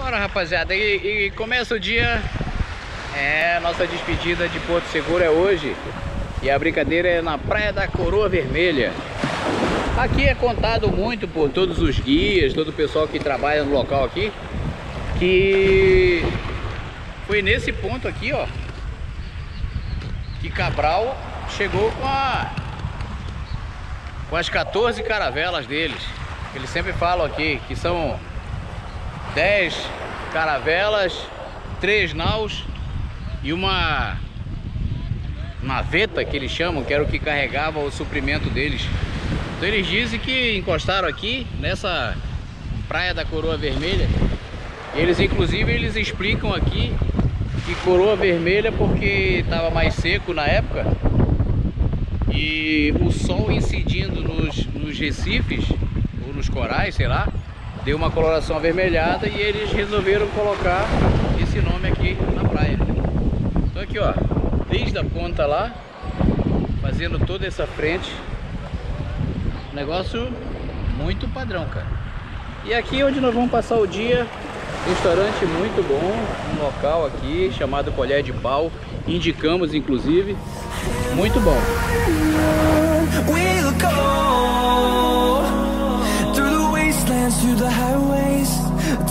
Bora rapaziada, e, e começa o dia. É, nossa despedida de Porto Seguro é hoje. E a brincadeira é na Praia da Coroa Vermelha. Aqui é contado muito por todos os guias, todo o pessoal que trabalha no local aqui Que foi nesse ponto aqui, ó Que Cabral chegou com a com as 14 caravelas deles. Eles sempre falam aqui que são 10 caravelas, 3 naus e uma naveta que eles chamam, que era o que carregava o suprimento deles. Então eles dizem que encostaram aqui nessa praia da Coroa Vermelha. Eles inclusive eles explicam aqui que Coroa Vermelha porque estava mais seco na época e o sol incidindo nos, nos recifes nos corais, sei lá, deu uma coloração avermelhada e eles resolveram colocar esse nome aqui na praia. Então aqui ó, desde a ponta lá, fazendo toda essa frente, negócio muito padrão, cara. E aqui onde nós vamos passar o dia, restaurante muito bom, um local aqui chamado Colher de Pau, indicamos inclusive, muito bom. Through the highways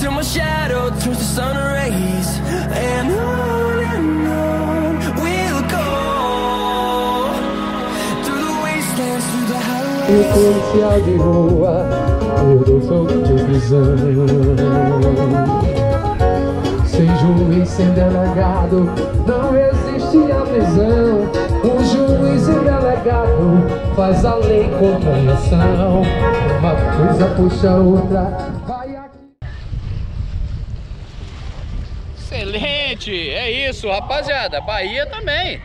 Till my shadow turns to sun rays And on and on we'll go. Through the wastelands, through the highways. O policial de rua acordou sob divisão Sem juiz, sem delegado, não existe a prisão delegado faz a lei contra a nação Uma coisa puxa a outra, vai aqui Excelente, é isso rapaziada, Bahia também.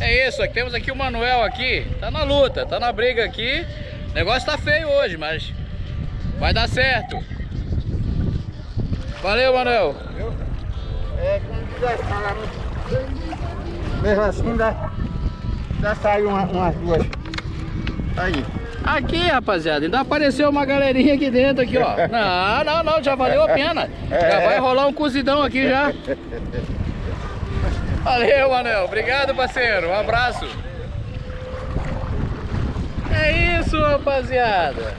É isso, temos aqui o Manuel aqui, tá na luta, tá na briga aqui. O negócio tá feio hoje, mas vai dar certo. Valeu, Manuel. É, quando quiser falar mesmo assim dá, dá saiu uma, umas duas Aí. Aqui, rapaziada, ainda apareceu uma galerinha aqui dentro, aqui, ó. Não, não, não, já valeu a pena. Já vai rolar um cozidão aqui já. Valeu, Manel. Obrigado, parceiro. Um abraço. É isso, rapaziada.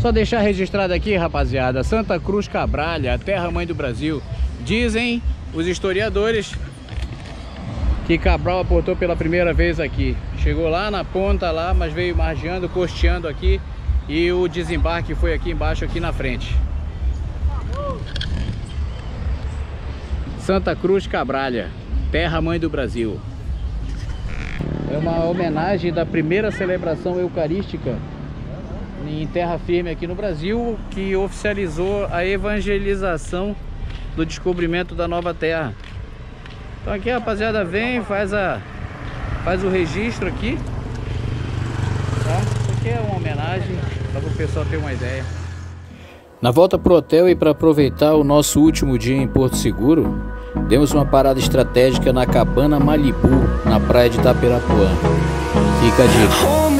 Só deixar registrado aqui, rapaziada, Santa Cruz Cabralha, a terra mãe do Brasil. Dizem os historiadores que Cabral aportou pela primeira vez aqui. Chegou lá na ponta lá, mas veio margeando, costeando aqui e o desembarque foi aqui embaixo, aqui na frente. Santa Cruz Cabralha, terra mãe do Brasil. É uma homenagem da primeira celebração eucarística em terra firme aqui no Brasil, que oficializou a evangelização do descobrimento da nova terra. Então aqui rapaziada vem, faz a faz o registro aqui. Tá? Isso aqui é uma homenagem para o pessoal ter uma ideia. Na volta pro hotel e para aproveitar o nosso último dia em Porto Seguro, demos uma parada estratégica na Cabana Malibu, na praia de Itapirapuã. Fica a dica.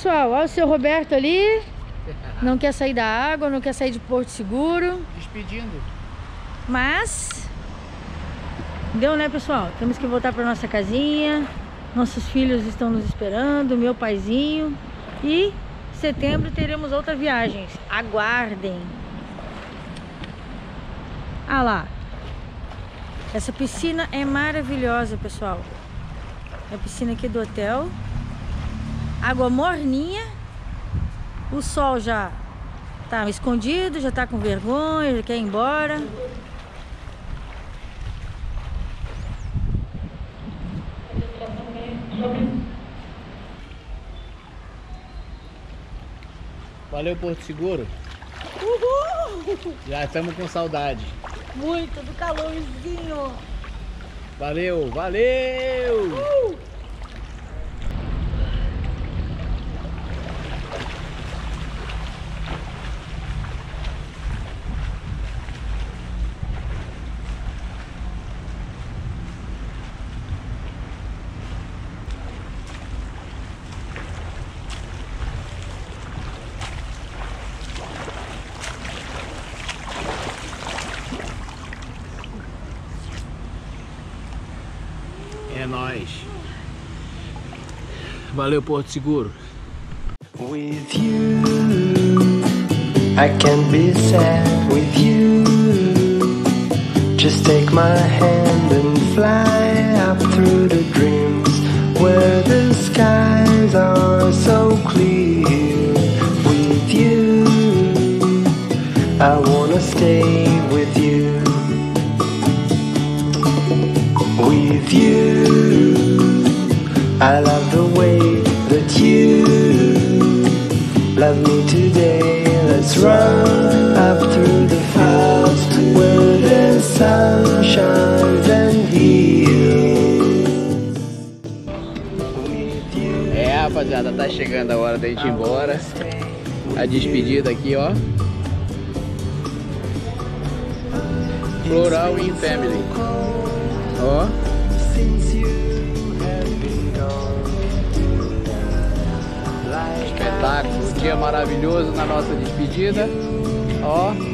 Pessoal, olha o seu Roberto ali. Não quer sair da água, não quer sair de Porto Seguro. Despedindo. Mas deu, né, pessoal? Temos que voltar para nossa casinha. Nossos filhos estão nos esperando, meu paizinho. E em setembro teremos outras viagens. Aguardem. Ah lá. Essa piscina é maravilhosa, pessoal. É a piscina aqui do hotel. Água morninha. O sol já tá escondido, já tá com vergonha, já quer ir embora. Valeu, Porto Seguro. Uhul! Já estamos com saudade. Muito do calorzinho. Valeu, valeu! Uh! É nóis. Valeu, Porto Seguro. With you, I can be sad with you. Just take my hand and fly up through the dreams where the skies are I love the way that you love me today. Let's run up through the fields where the sun shines and heals. É, rapaziada, tá chegando a hora da gente ir embora. A despedida aqui, ó. Floral in Family. Ó. Um dia maravilhoso na nossa despedida. Ó.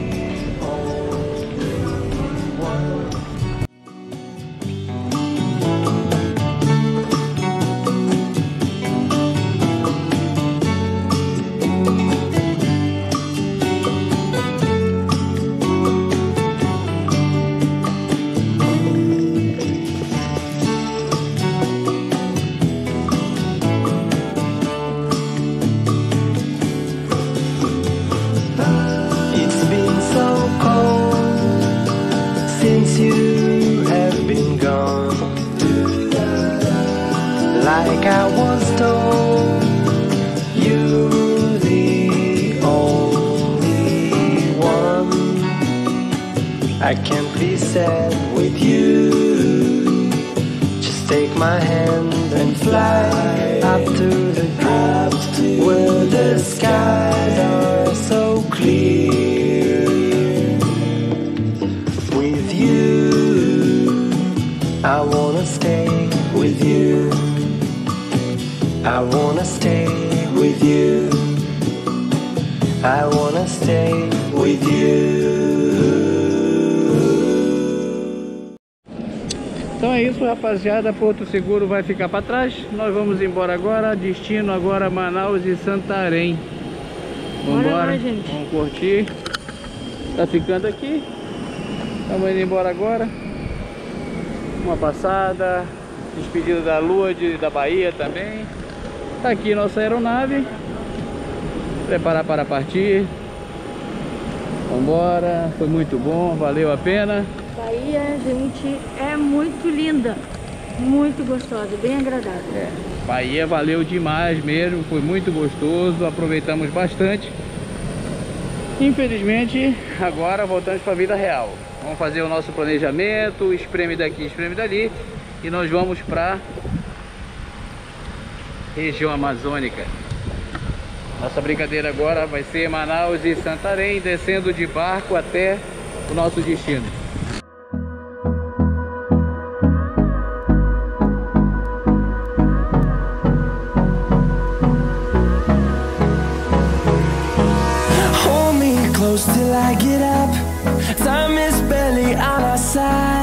I can't be sad with you. Just take my hand and fly up to the clouds where the skies are so clear. With you, I wanna stay with you. I wanna stay with you. I wanna stay with you. É isso, rapaziada. Porto Seguro vai ficar para trás. Nós vamos embora agora. Destino agora Manaus e Santarém. Vamos lá, embora. gente. Vamos curtir. Tá ficando aqui. Estamos indo embora agora. Uma passada. Despedida da lua de, da Bahia também. Tá aqui nossa aeronave. Preparar para partir. Vambora. Foi muito bom. Valeu a pena. Bahia, gente, é muito linda. Muito gostosa, bem agradável. É, Bahia valeu demais mesmo, foi muito gostoso, aproveitamos bastante. Infelizmente, agora voltamos para a vida real. Vamos fazer o nosso planejamento, espreme daqui, espreme dali, e nós vamos para região amazônica. Nossa brincadeira agora vai ser Manaus e Santarém, descendo de barco até o nosso destino. Time is barely on our side.